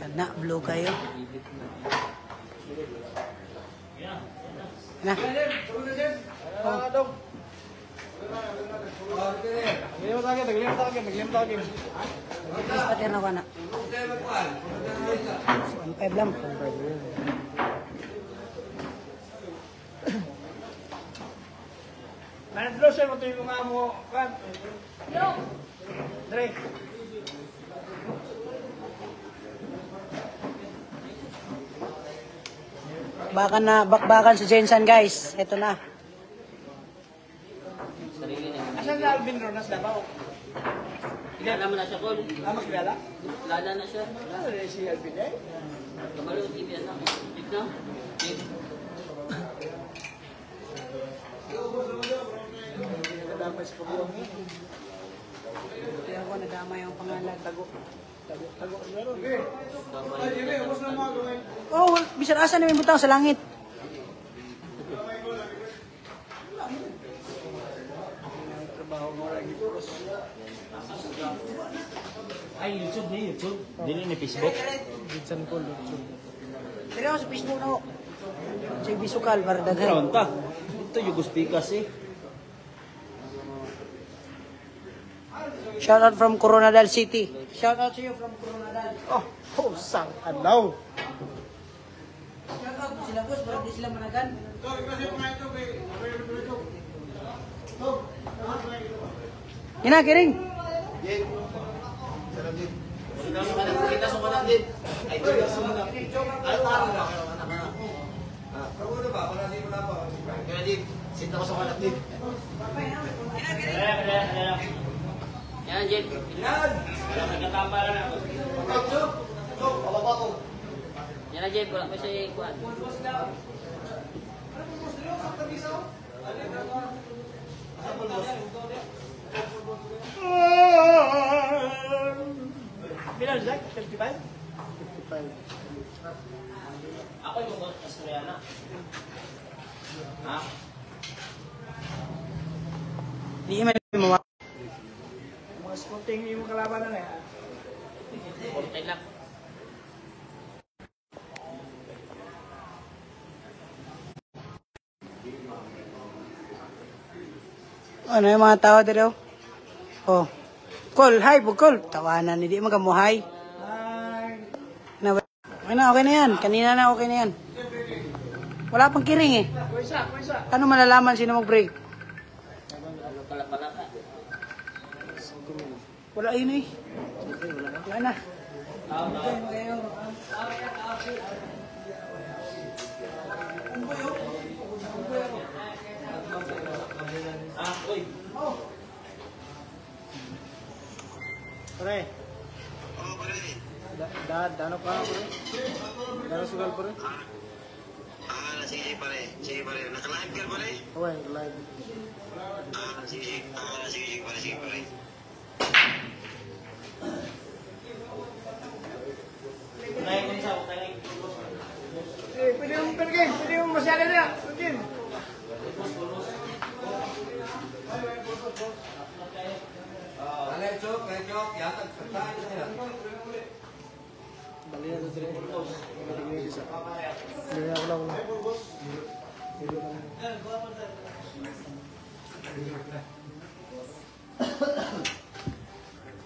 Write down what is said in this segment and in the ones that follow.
Kena belum kayo. Nah. Oh. Taglimot agad, taglimot agad, taglimot agad. Mas pati na ka na. 1.5 lang. 1.5 lang. Siya mo ito yung mga mo. Kan? Yo! Dre. Baka na, bakbakan si Jensen guys. Ito na. Asan na Alvin Ronas Davao? Kilala mo na siya, Col. Ah, makilala? Kilala na siya. Ah, si Alvin eh. Kamalo, TV na. Tig na. Tig. Dapat sa pagbuwang mo. Kaya ako nadama yung pangalan. Tago. Tago, tago. Meron. Oh, well, bisan asa na may butang sa langit. Ay, YouTube ni YouTube. Dili ni Facebook. Gitsan ko, YouTube. Pero sa Facebook na ako. Sa Bisukal, para daghan. ta? Ito yung guspikas eh. Shout out from Coronadal City. Shout out to you from Coronadal. Oh, pusang anaw. Shout out sila boss, para di sila managan. Yan na, Kiring. Sa din. Kanan. Ay, parang na. Kaya din, sinta ko sa kanan din. Yan. Yan na, Jeep. Wala pa siya ikuan. Bilang Jack, 55? Ako yung mga Australiana. Ha? Di man mo. Mga scouting yung kalabanan eh. Portay lang. Ano yung mga tao dito? Oh. Call, hi, call. Tawanan, hindi magamuhay. Ay, Na, okay na, okay na yan. Kanina na okay na yan. Wala pang kiring eh. Paano malalaman sino mag-break? Ano pala pala ka? Wala eh. Wala na. Pre. Da, da, dano pa pre. Dano sugal pre. Ah, sige pare. Sige pare. Naka-live ka pare? Away, live. Ah, sige. Ah, sige, sige pare. Sige pare. Pwede yung pergin, pwede yung masyala na, pergin. Kalecok, kalecok, yatag sa tayo nila. Bali na sila. Bali na wala wala.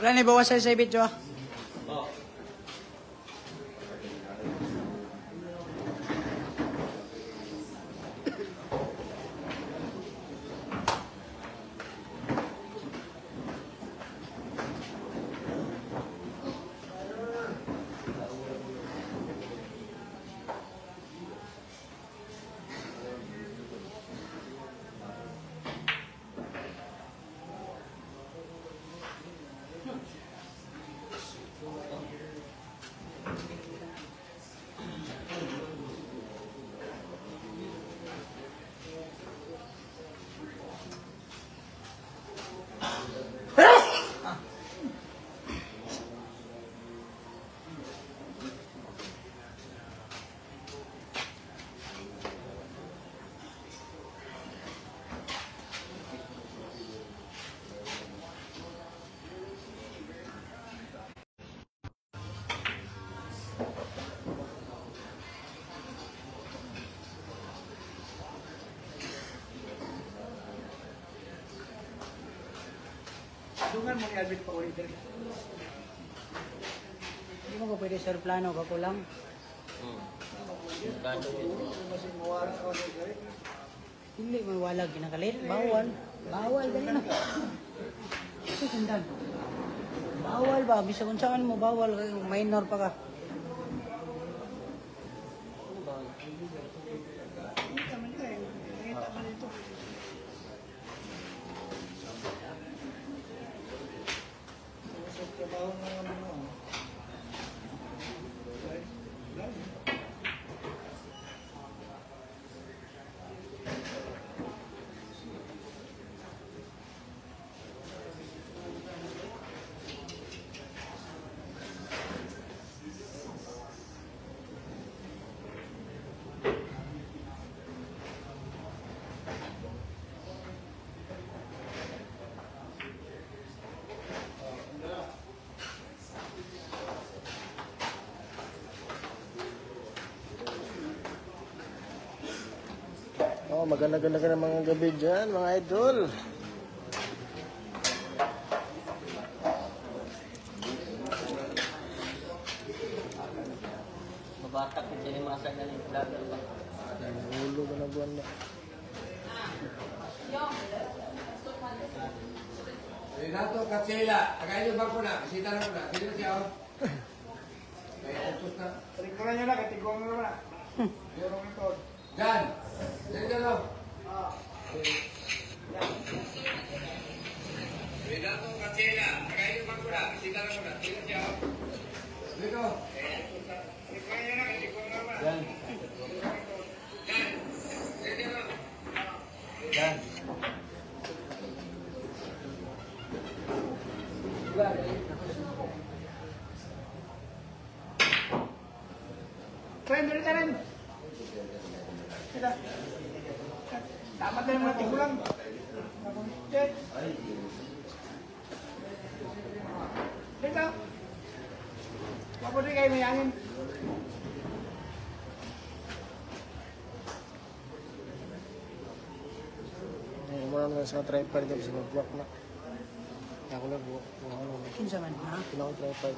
Wala na bawas sa video ah. Ni Alvin pa ulit diri. Hindi mo ka pwede sir plano ka. Hmm. Mawala ka ulit diri. Hindi mo walag kinakalit. Bawal. Bawal dali na. Ito sundan. Bawal ba? Bisa kung saan mo bawal. Minor pa ka. Maganda-ganda ka ng mga gabi dyan, mga idol. Mabatak ko galing vlogger ba? Ulo ka na buwan na. Renato Katsela, tagayin yung bangko na, bisita na ko na. Sino siya oh? Kaya utos na. Tingnan nyo na, katigong mo na. kayak may angin. Ay, umang na sa tripod dyan, sinubwak na. Ako lang, buwak na ako lang. Kinsa man ha? Kinakong tripod.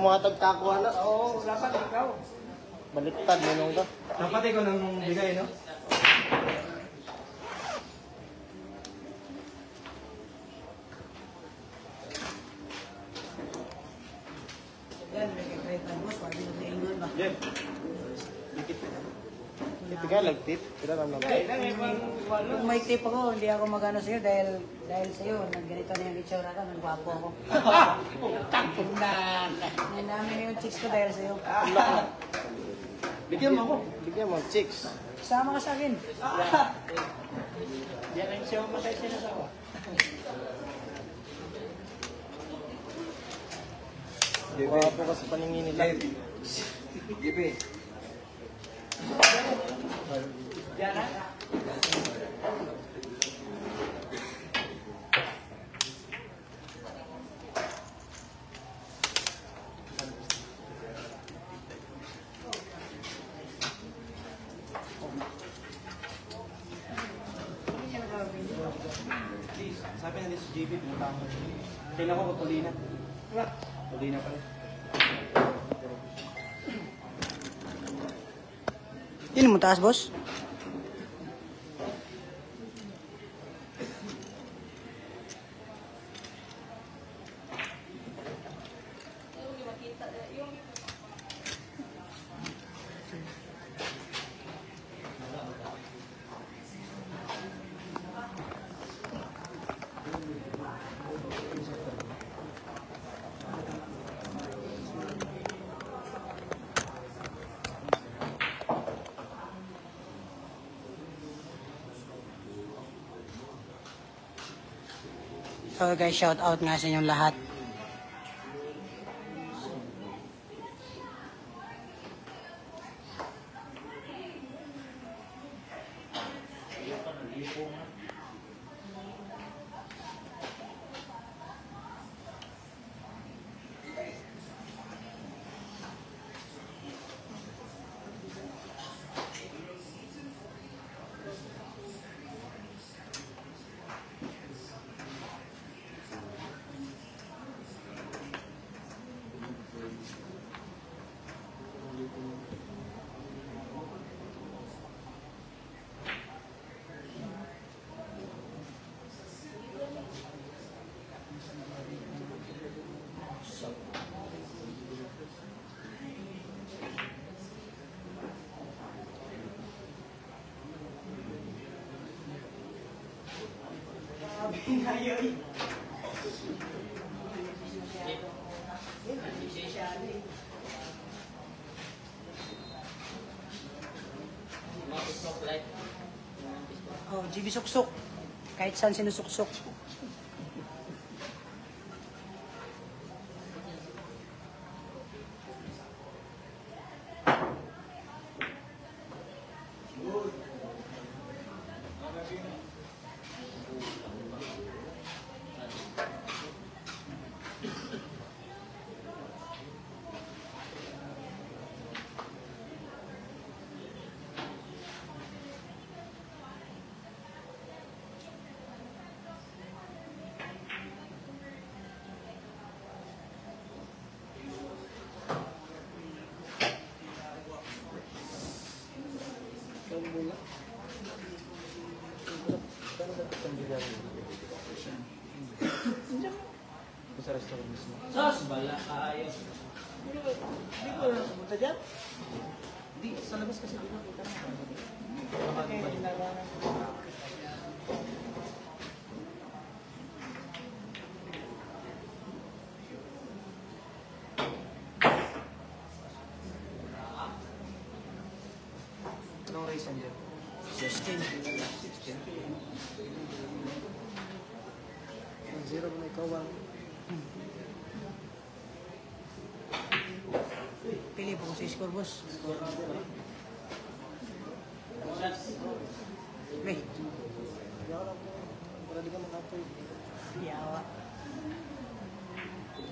Ikaw mga tagtakuan na. Oo, dapat ikaw. Baliktad mo nung ka. Dapat ikaw nang bigay, no? Ba? Jem. Dikit. Itiga, lagtip. Kita lang naman. Kung may tip ako, hindi ako magano sa'yo dahil dahil sa'yo, nagganito na yung itsura ka, nagwapo ako. Takpong na. Ngayon namin yung chicks ko dahil sa'yo. Bigyan mo ako. Bigyan mo, chicks. Sama ka sa akin. Yan ang siya matay sinasawa. Wapo ka sa paningin nila. Gibi. Sabi na din si JB, pumunta ako. Tingnan ko kung tuloy na. Tuloy na pala. Yun mo taas, boss? So guys, shout out nga sa inyong lahat. Oh, GB Suksok. Kahit saan sinusuksok. Sa restaurant mismo. Sos, bala kayo. Hindi ko pumunta dyan. Hindi, sa labas kasi di ba kita Anong race yan? 16. Zero mo ikaw ang kasih skor bos. Nih. Ya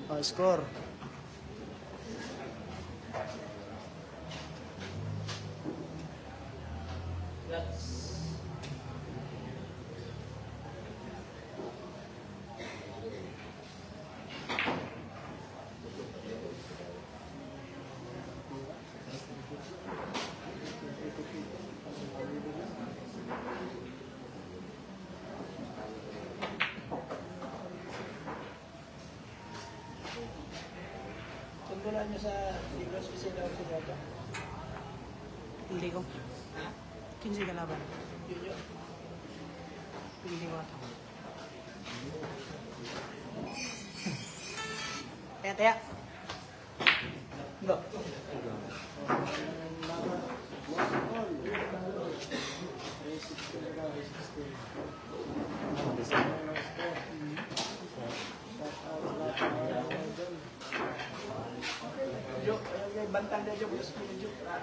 Pak skor. Bantang dia juga sepuluh juta.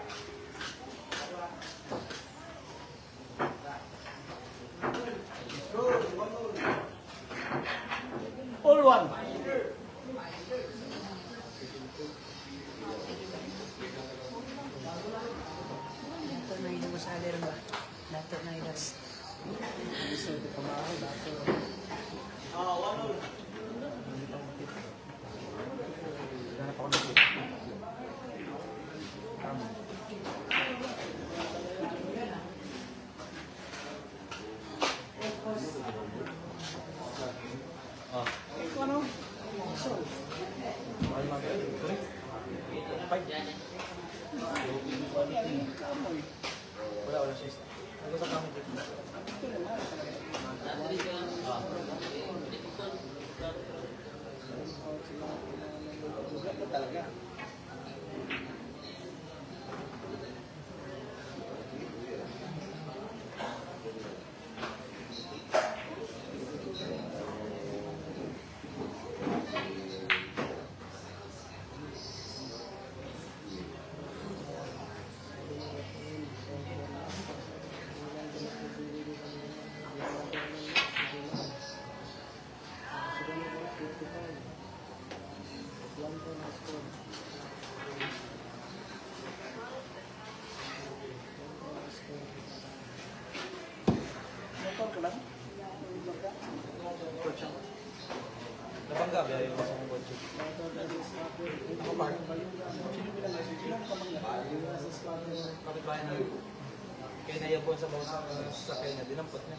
Kaya nayabon sa bawang sa sasakyan niya, dinampot niya.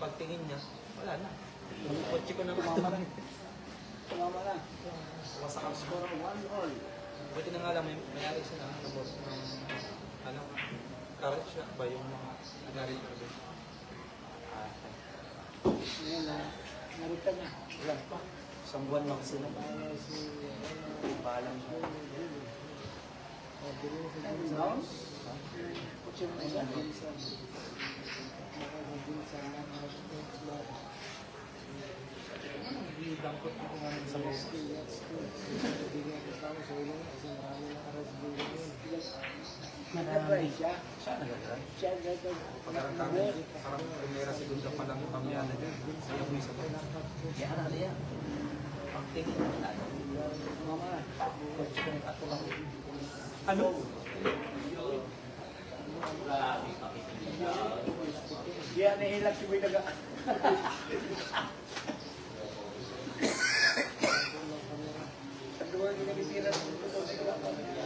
Pagtingin niya, wala na. Kotse ko na Tumama na. Tumama na. Wasak ang Score one all. Buti na nga lang, may mayari siya na ano, ng, ano, carrot siya ba yung mga nagari ko rin. Ah, Ngayon na. Narita niya. wala pa. Isang buwan lang sila. Balang siya. Sounds? Marami. Diyan na hilak si Wilaga. Ang duwa yung nagtitira ng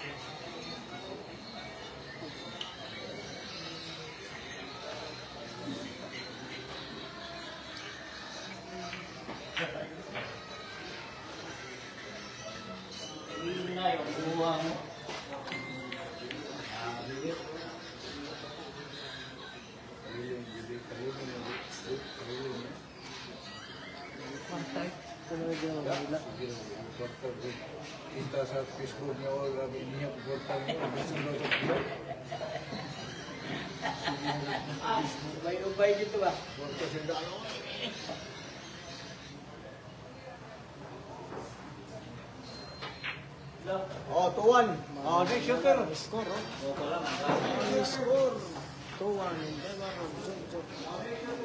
هو في شكر؟ سكور هو كلام سكور طوع من ده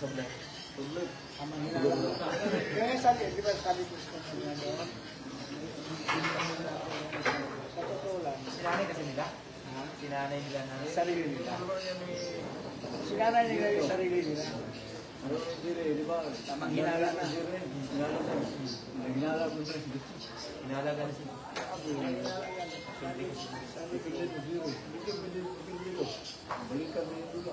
lang, Sinanay kasi nila. Sinanay nila na. sarili nila. Sinanay nila yung sarili nila. Ano, hindi rin, di ba? Tamang hinala na. Hinala na. Hinala mo rin. Inalaga na sila. Sabi ko dito, zero. Hindi ka pwede dito. Balik ka dito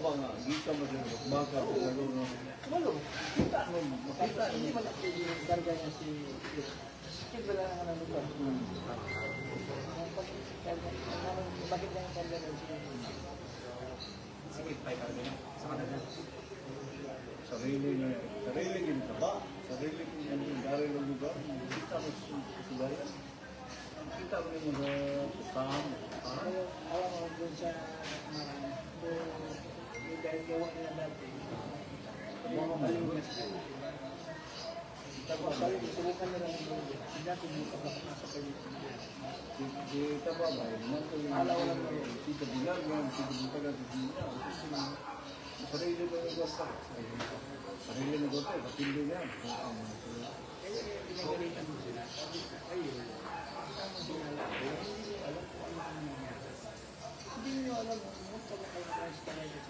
Taba nga, di ka masyado. Baka, kita mo, makita, hindi man si Sikit ba lang ang lugar? Bakit lang karga niya si Sikit pa yung karga niya. Sa kanila. Sarili na dari ng. Kita mo. Kita mo yung mga pustahan. Ayaw, Thank ang you. kailangan.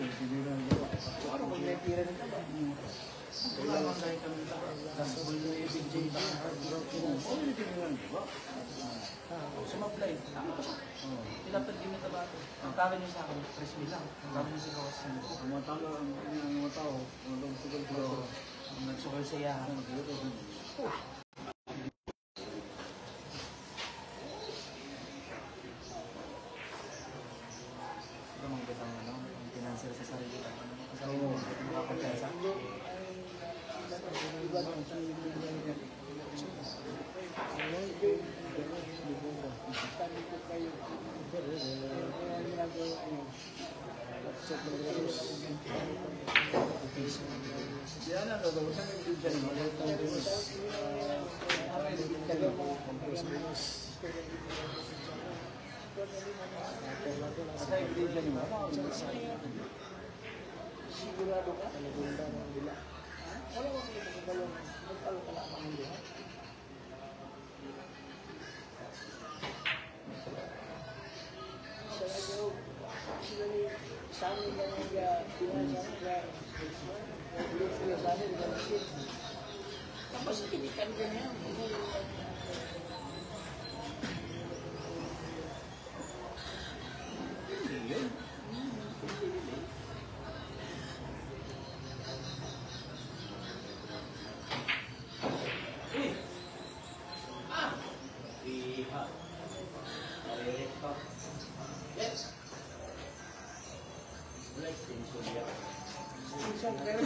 taba. Taba, ko. Ko, taba. Taba ang. Ano kung may pera ng taba? Kailangan tayo kami taba. Gasol yung ibig dyan. Ano yung tingnan, diba? Sumablay. Tinapad din yung tabato. Ang tawag niyo sa akin, press me lang. Ang tawag niyo sa kawas sa mga. Ang mga tao, ang ang mga tao, ang mga sugal ko. Ang nagsukal sa iya. Ito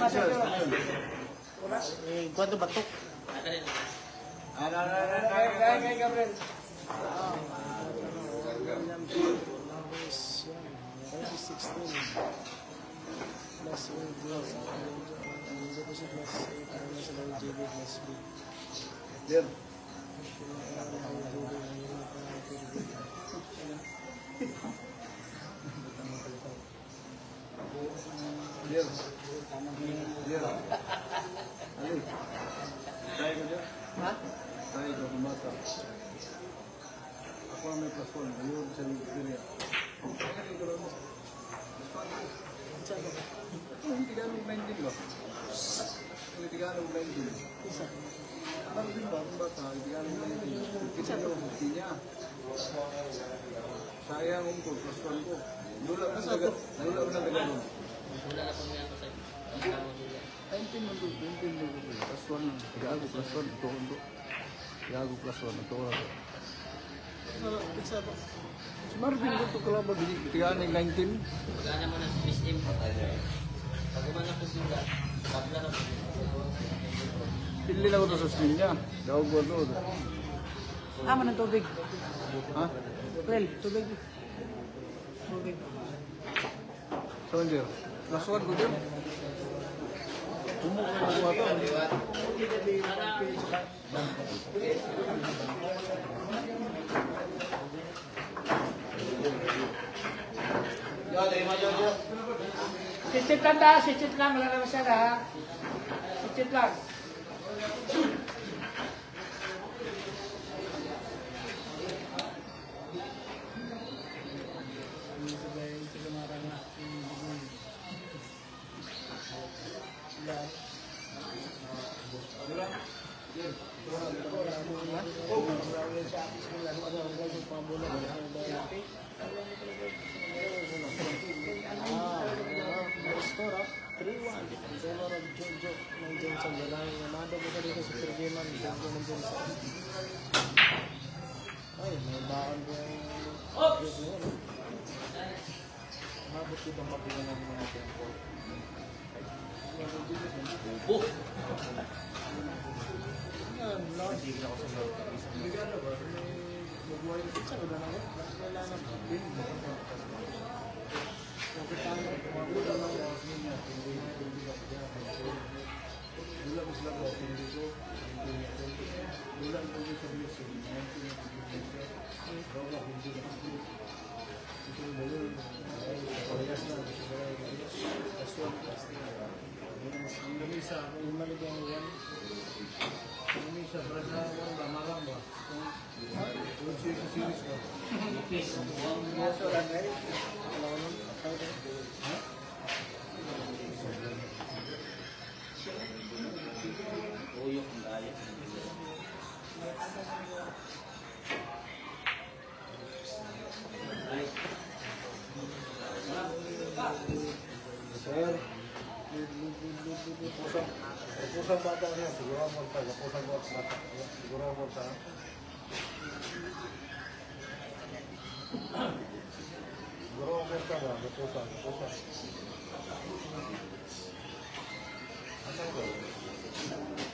Eh, gua tuh batuk. Saya ngumpul, kos-kosku. Dulu aku, dulu aku nanti Penting untuk penting untuk Bagaimana sistem? Bagaimana Sisit lang ta, sisit lang, wala naman siya ha. Sisit lang. Ng Johnson. Lalaki na nado mo dito sa Pergeman. Jojo ng Johnson. Ay, may baon ko yung na yun. eh. Mabot ko bang mapingan ng mga tempo? Upo. Yan, Lord. Magbuhay na pizza, wala na ako. Wala na ako. Nakita mo, wala na ako. dulu aku bilang bahwa pintu itu pintunya itu dulu aku punya sebelum sini nanti yang pintu itu kau nggak pintu yang itu itu dulu kuliah sana di sekolah itu pasti pasti Indonesia Indonesia itu yang Indonesia berasa orang nggak malam bah kunci itu serius bah Indonesia orang lain kalau orang tahu Uyok ang daya. Ay, Sir, pusang, pusang bata niya, siguro mo tayo, pusang bata, siguro mo tayo. Siguro mo tayo, pusang, pusang. Ano ba?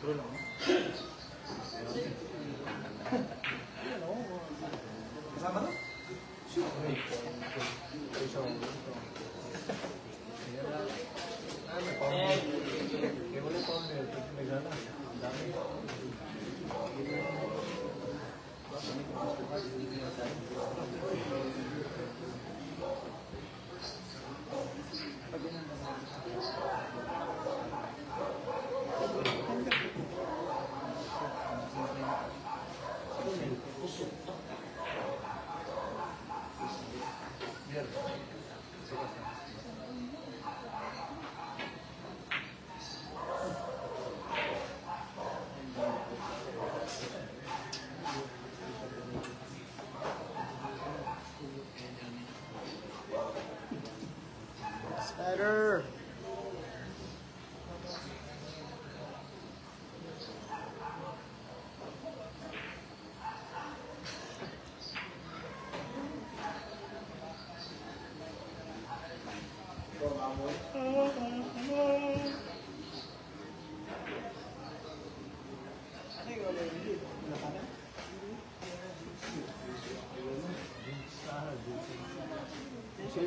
그러려나?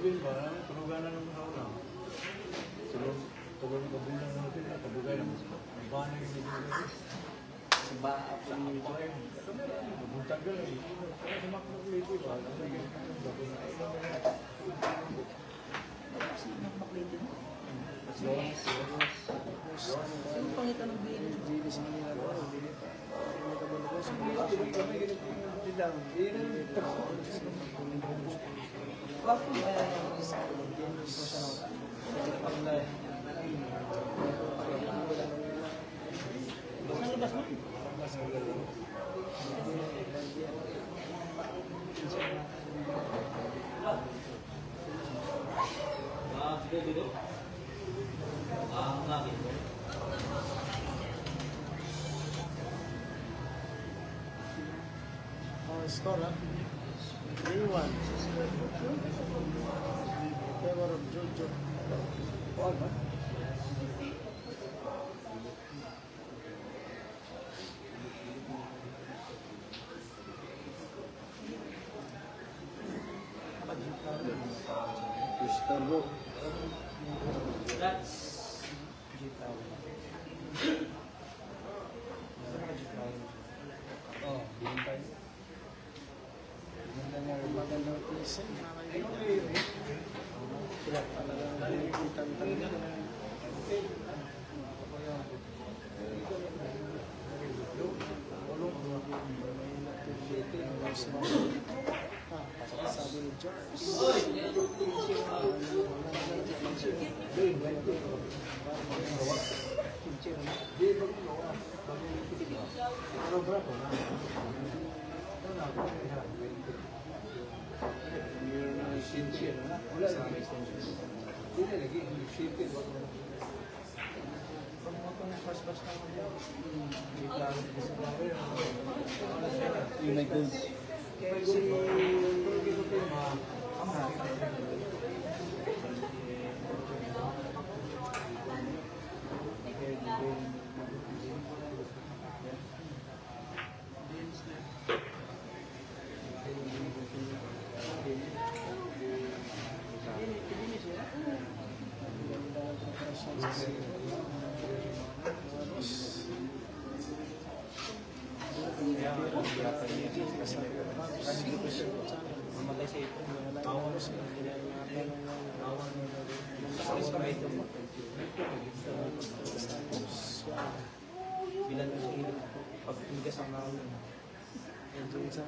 Isipin ba, tulugan na ako na. Tulog, tulog ka bilang natin, kabugay naman. Ang bahan yung nilagay. Si Baap sa mga Nabuntag ka lang. Sumakot ulit ba? Kasi bago na Sino pangitan ng? Hindi sa Manila ko. Hindi ka ba ko sa Wapo ba? Saan Oh, score, eh? huh? 3-1. Favor of Jojo. All. Bilang ng pagtigas ang naroon. Ito yung sa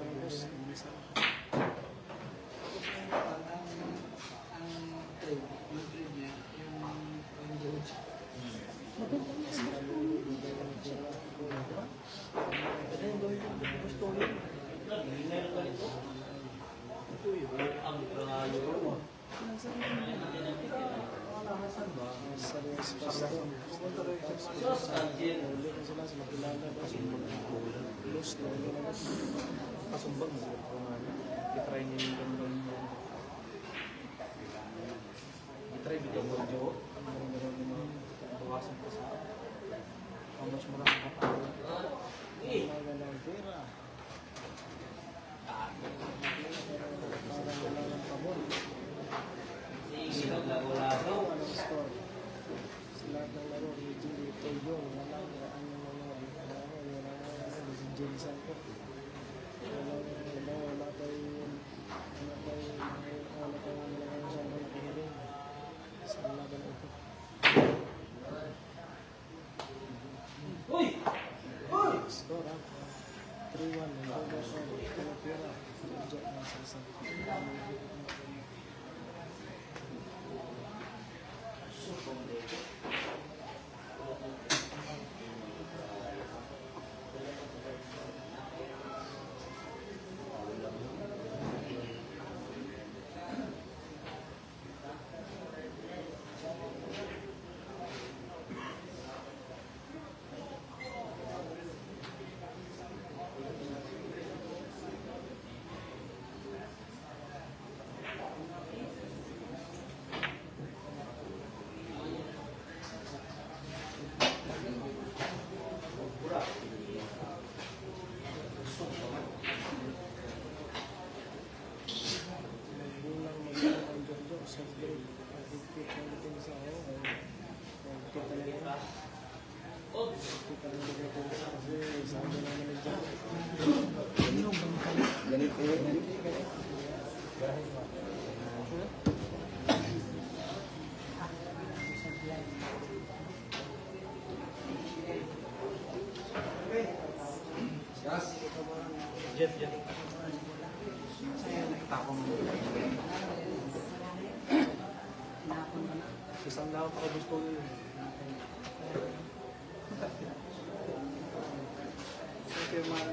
Chairman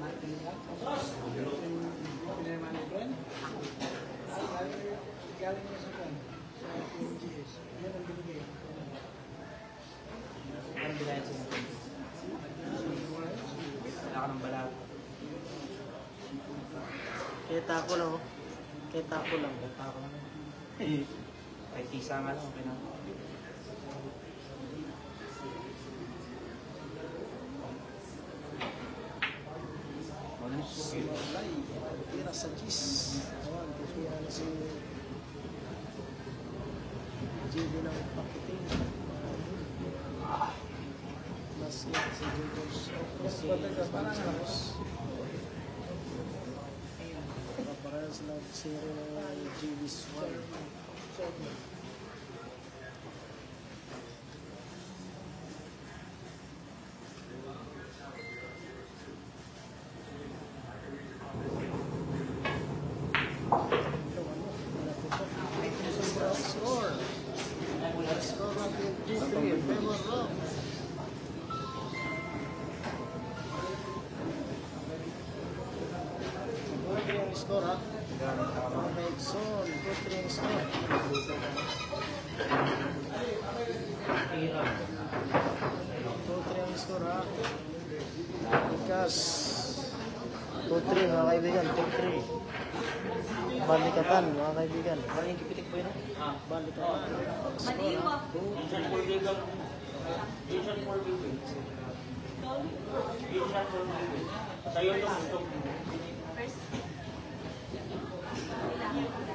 Martin Gat, Chairman Ibran, at galing na sa kan, sa PNGS. Yan ang binigay. Oh. Ng balat. Kita ko lang. Kita ko lang. Eh, Kita ko lang. Kahit isa nga lang. Okay na. massages. Ayan, kasihan si JB ng pakiting. Masyahan si JB. Mas bataga, parang halos. Parang sila zero ng JB Swan. Score ha. Okay, so, 2-3 ang score. 2-3 ang score ha. Likas. 2-3 mga kaibigan, 2-3. Balikatan mga kaibigan. Maling kipitik po yun. Ah. Balikatan. Ha. Jason for legal. Jason for. Jason for Thank you.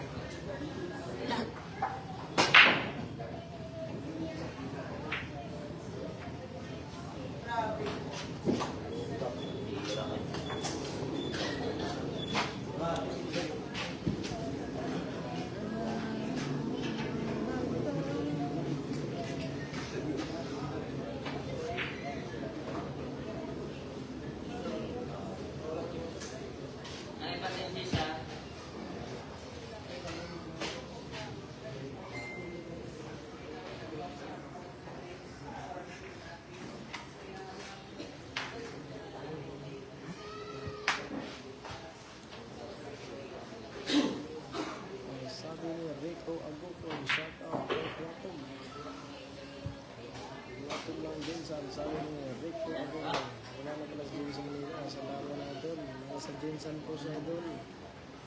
Jensen po siya doon.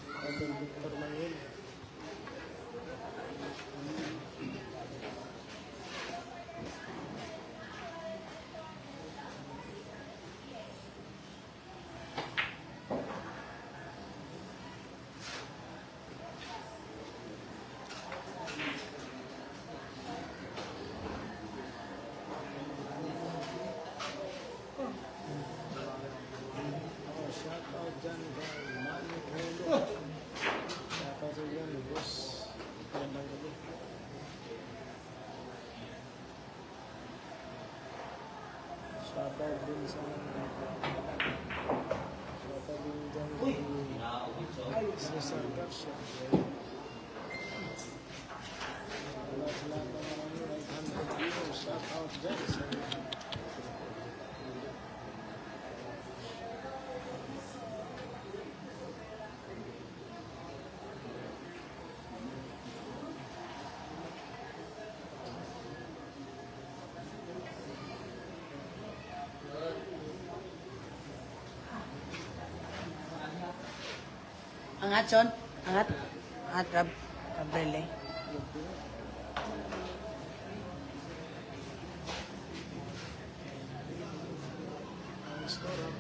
Idol Victor Manuel. Oh, shout out dyan kay Manny Crelo. Shout out sa dyan, boss. Magandang gabi. Shout out din sa Shout out din dyan kay Cesar Garcia. Wala Angat, Son. Angat. Angat, Rab. Gabriel eh. Score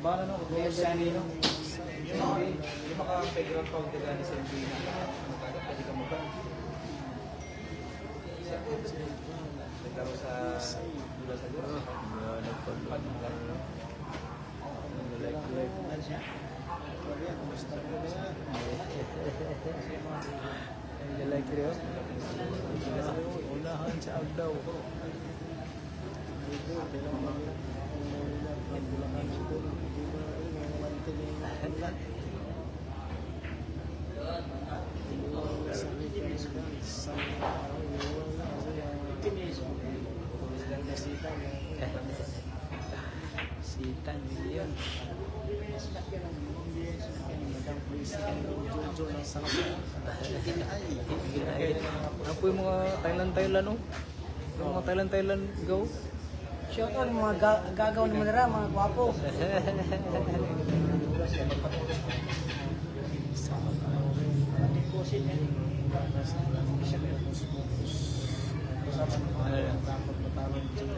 Bala no, kung sa nino. Yung maka-figure out kung kailan ni Sir Bina, magkagap pwede ka mukha. Nagkaro sa dula sa dula. Nagpag-pag. Nag-like-like. like like Unahan sa bilang mga Bulacan siguro. Hindi mo na rin, mga mantiling Sitan yun. Yung mga Thailand Thailand oh. Yung mga Thailand Thailand go. Shout out mga ga- gagaw ni Manara, mga gwapo.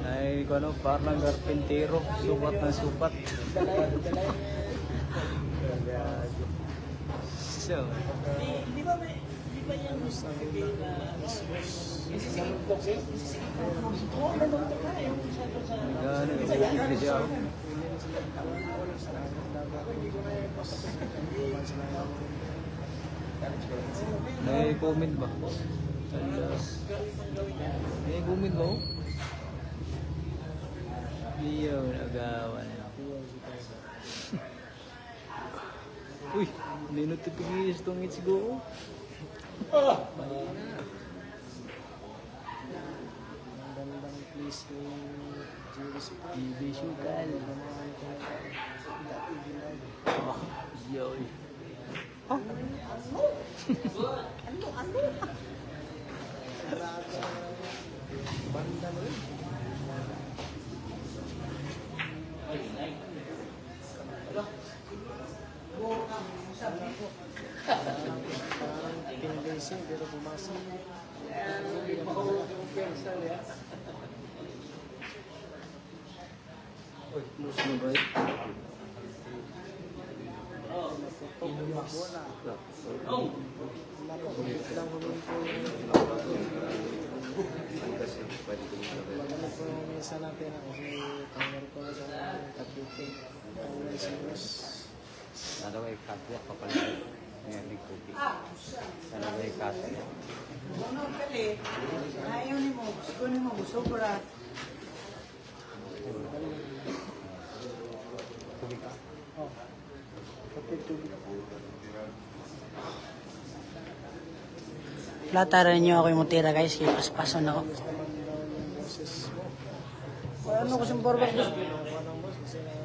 Ay, kung ano, parang karpintero, sukat na sukat. so, gano'n, hindi siya ako. May comment ba? May comment ba? Iyo, nagawan. Uy, hindi notification itong It's Go. Magandang place kay Juris TV Sugal. Dati ginag. Oh, yoy. Banda mo yun. Parang masing, beautiful masing. Yeah, beautiful person, Oh, May cookie. Sana may kapya. Ano kali? Ayaw ni mo, gusto ni mo, gusto ko ra. Oh. Kapit tubig. Lataran niyo ako yung mutira guys, kaya paspason ako. Yung. Ano ko sa powerbank boss?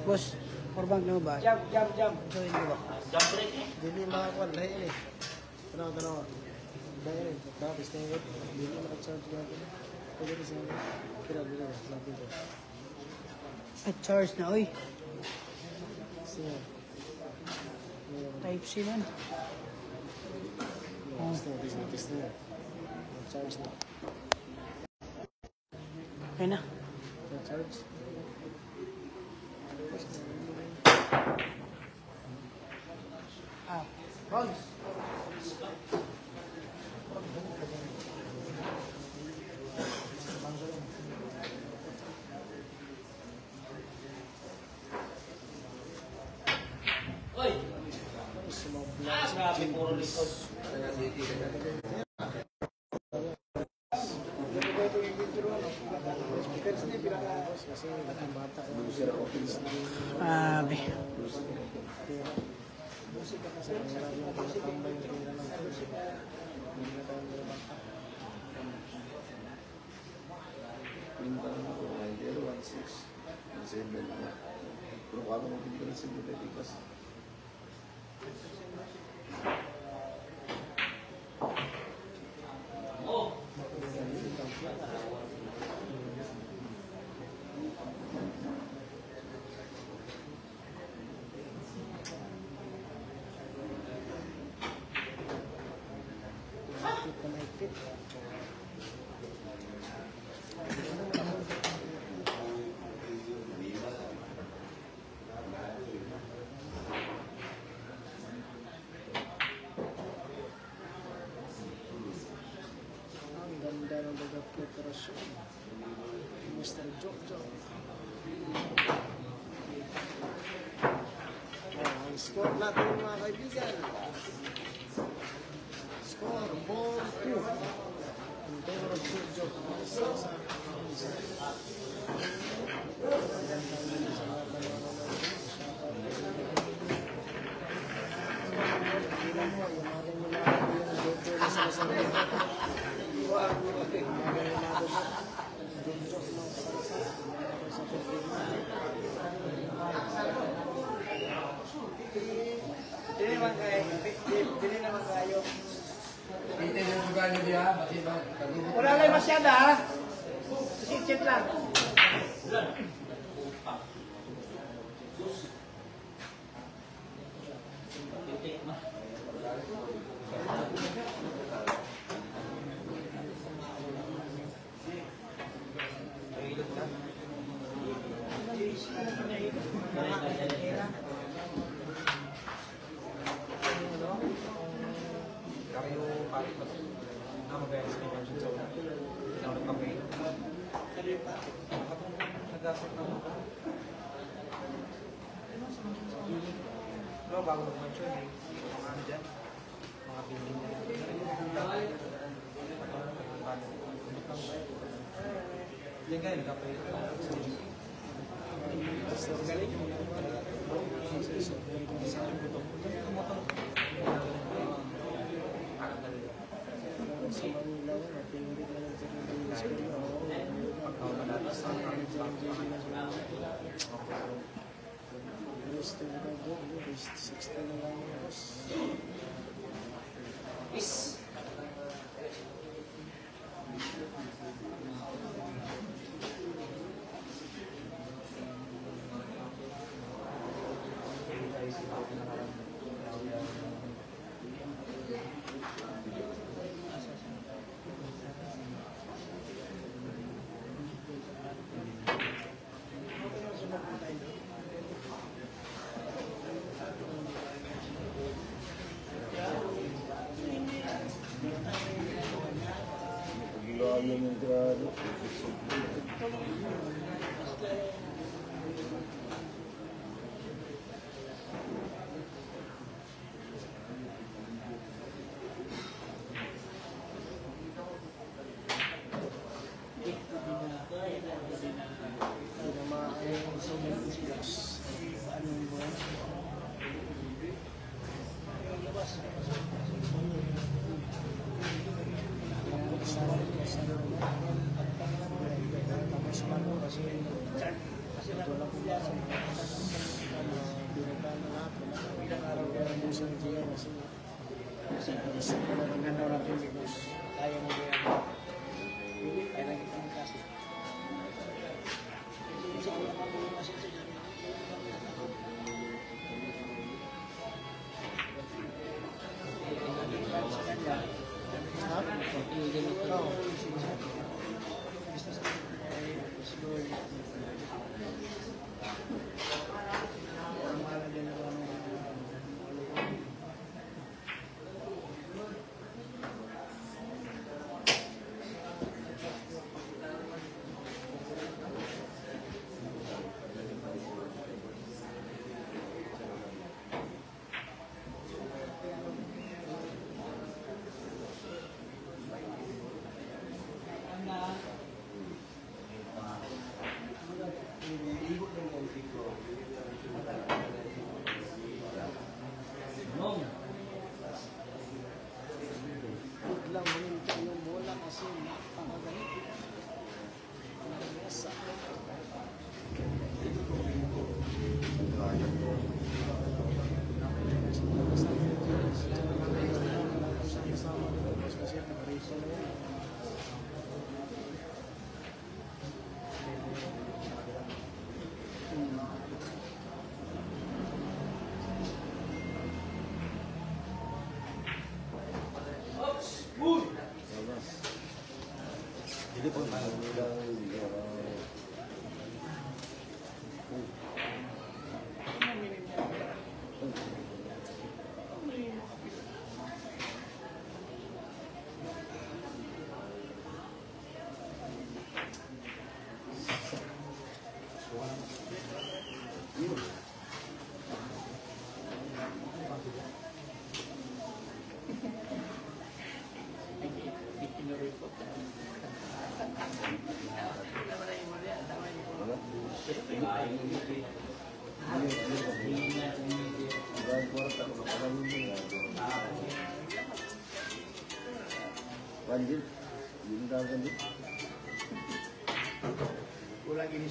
Boss kasi powerbank na ba? Jump, jump, jump. So, hindi ba? Dili makakuan lahi ini. Tanaw tanaw. Dahil ini tapos tingin ko dili maka-charge ka. Pwede rin sa kira dili sabi ko. Charge na, oy. Siya. Type C man. Oh. Test na test na. Charge na. Okay na. Charge. Ah, Rogs. Kasi ang bata ko. Ang Escola uma vai Thank you. Dili naman kayo. Dili naman kayo. Dili naman kayo niya. Wala lang masyada ha. Sit-sit lang.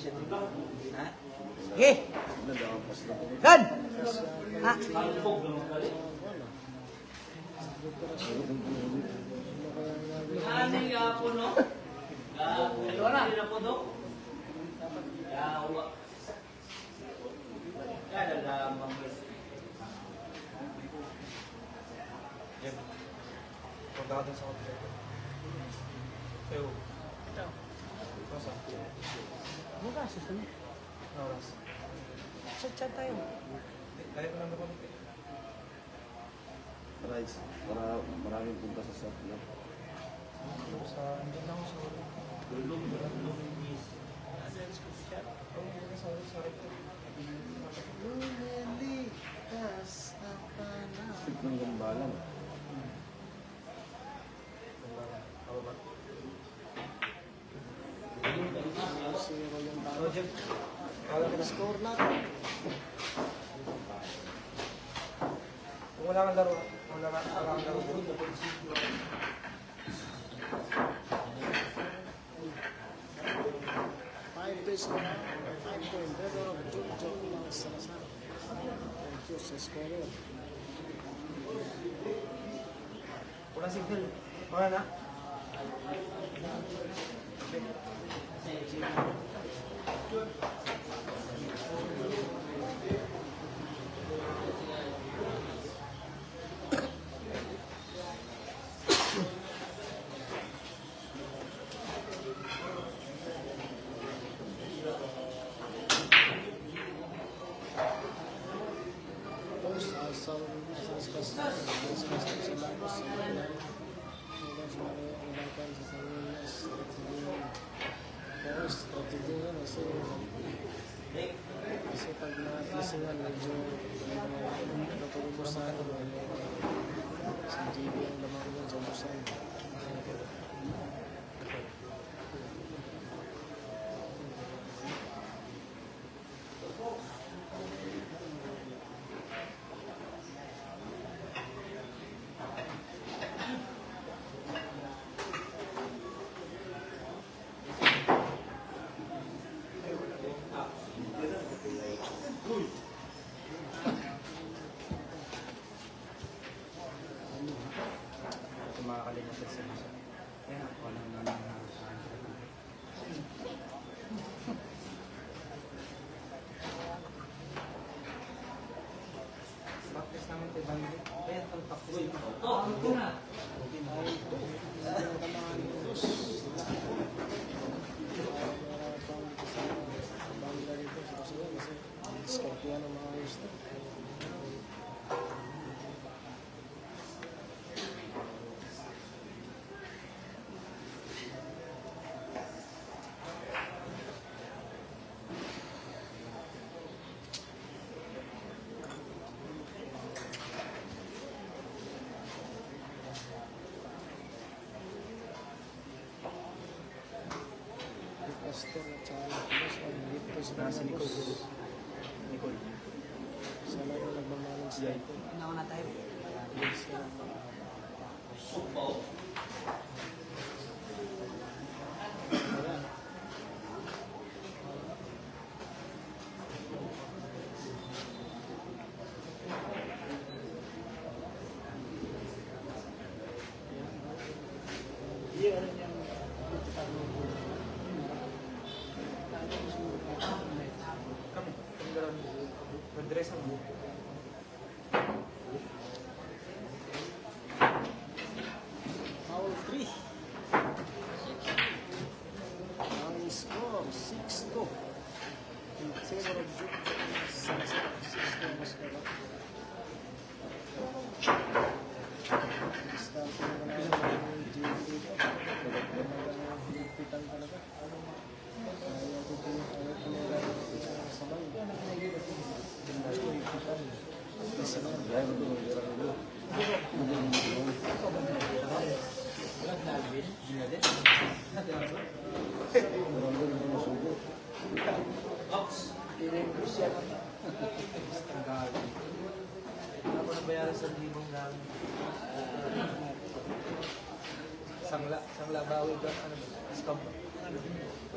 Ha? Sige! Na. Gan! Ha? Ano nga po, no? Wala na po, no? Yawa. Kaya lamang. Jim. Punta ka dun sa hotel. Sayo. Masa? Bukas, ito na. Ano oras? Chat-chat tayo. Dahil ko lang naman. Rice. Para maraming punta sa sa no? Sa, hindi na ako sa Dulong, dulong, miss. Sorry, sorry. Stick ng gambalan. Ako zero Thank you. Thank you. Nasa mga Nicole. Nicole. Sa laro nagmamalang sa ito. Ano na tayo? Supaw. Kami.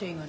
Dingen.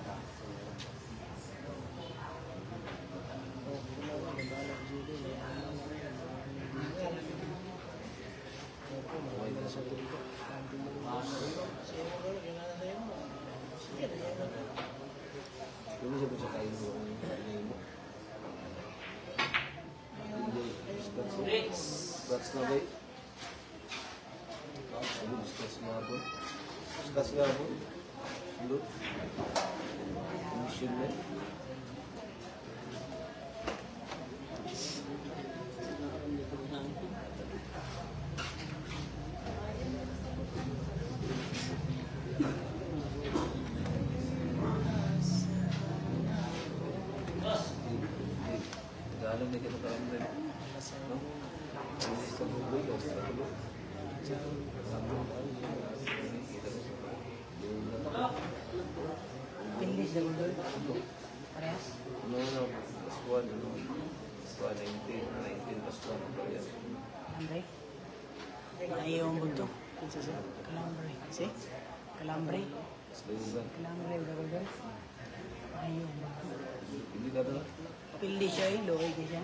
personally. I will discuss my album. Discuss my album. Look. Mission. English na gulol. Parehas. Ano na? Plus one, ano? Plus one, 19. 19 plus one. Ano yan? Kalambre. Ayaw ang buto. Kalambre. Si? Kalambre. Kalambre na gulol. Ayaw ang buto. Hindi na ba? Pildi siya eh. Loy ka siya.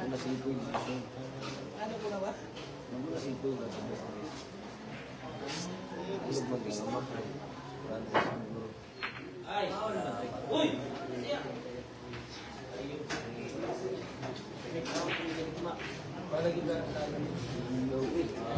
kayo. Nasipoy. Ano ko na ba? Nasipoy ba? Ilog. Francis Muro. Para kita No, eh.